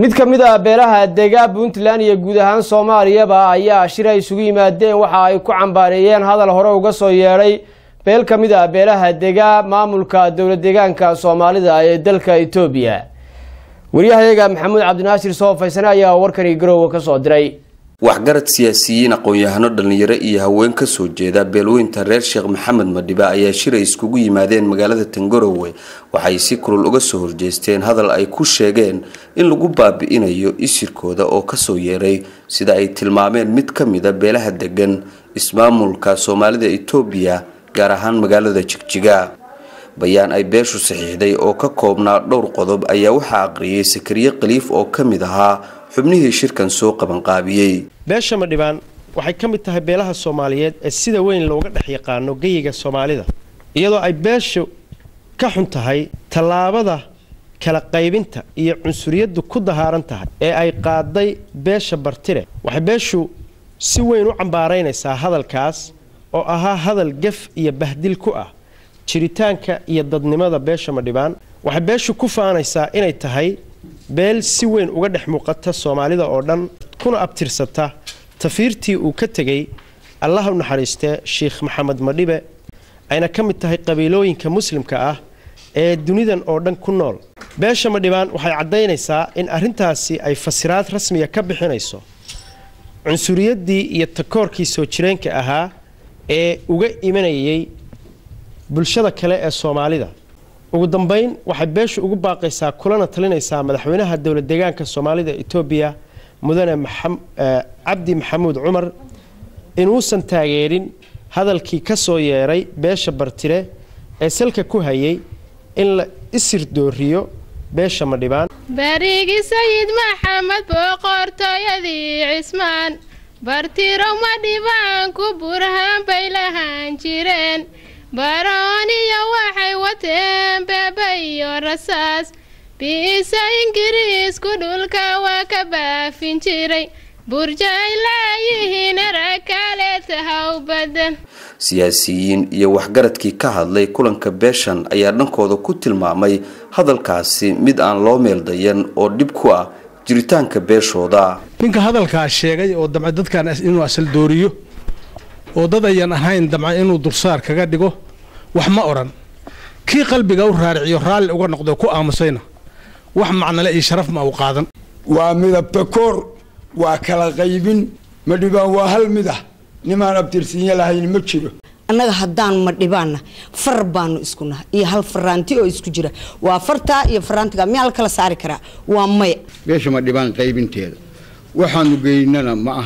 mid ka mid ah beelaha dega puntland iyo guud ahaan soomaaliyaba ayaa shir ay isugu yimaadeen waxa ay ku cambaareeyeen hadal hore uga soo yeedhay beel ka mid ah beelaha dega maamulka dowlad deegaanka soomaalida ee dalka etoobiya waryahayaga maxamuud cabdinaasir soo faysane ayaa warkani garoowe ka soo diray waxgarad siyaasiyiin aqoon-yahano dhallinyaro iyo haween ka soo jeeda beelweynta reer sheekh maxamed madhiba ayaa shir ay iskugu yimaadeen magaalada tangorowe waxay si kulul uga soo horjeesteen hadal ay ku sheegeen in lagu baabi'inayo isirkooda oo ka soo yeeray. Sida ay tilmaameen mid ka mida beelaha degan ismaamulka soomaalida etoobiya gaar ahaan magaalada jigjiga bayaan ay beeshu saxiixday oo ka koobnaa dhowr qodob ayaa waxaa aqriyay sakariye khaliif oo ka mid ahaa xubnihii shirkan soo qabanqaabiyey. Beesha madhibaan waxay ka mid tahay beelaha soomaaliyeed ee sida weyn looga dhex yaqaano geyiga soomaalida iyadoo ay beeshu ka xun tahay tallaabada kala qaybinta iyo cunsuriyaddu ku dahaaran tahay ee ay qaaday beesha bartire. Waxay beeshu si weyn u cambaaraynaysaa hadalkaas oo ahaa hadal gef iyo bahdil ku ah jiritaanka iyo dadnimada beesha madhibaan. Waxay beeshu ku faanaysaa inay tahay beel si weyn uga dhex muuqata soomaalida oo dhan kuna abtirsata. Tafiirtii uu ka tegey allah u naxariistee sheikh maxamed madhibe ayna ka mid tahay qabiilooyinka muslimka ah ee dunidan oo dhan ku nool. Beesha madhibaan waxay caddaynaysaa in arrintaasi ay fasiraad rasmiga ka bixinayso. Cunsuriyaddii iyo takoorkii soo jireenka ahaa ee uga imanayay bulshada kale ee soomaalida. Ugu dambayn waxay beeshu ugu baaqaysaa kulana talinaysaa madaxweynaha dowlad deegaanka soomaalida etoobiya mudane cabdi maxamuud cumar inuusan taageerin hadalkii ka soo yeeray beesha bartire ee salka ku hayay in la isir dooriyo beesha madhibaan. Barigi sayid maxamed boqortooyadii cismaan bartiro madhibaan ku burhaan bay lahaan jireen rasaas biisa ingiriisku dhulka waa ka baafin jiray siyaasiyiin iyo waxgaradkii ka hadlay kulanka beeshan ayaa dhankooda ku tilmaamay hadalkaasi mid aan loo meeldayan oo dhib ku ah jiritaanka beeshooda. Ninka hadalkaas sheegay oo damce dadkan inuu asal dooriyo oo dad ayan ahayn damca inuu dulsaar kaga dhigo wax ma odhan kii qalbiga u raariciyo raalli uga noqdo ku aamusayna. Wax macnale iyo sharaf ma u qaadan. Waa midabta koor waa kala qaybin. Madhibaan waa hal mid ah nimaan abtirsinya lahayn ma jiro. Annaga haddaan madhibaanna far baanu isku naha iyo hal faraanti oo isku jira. Waa fartaa iyo faraantiga miyaa la kala saari karaa. Waa maya. Beesha madhibaan qaybinteeda. Waxaanu geynana ma aha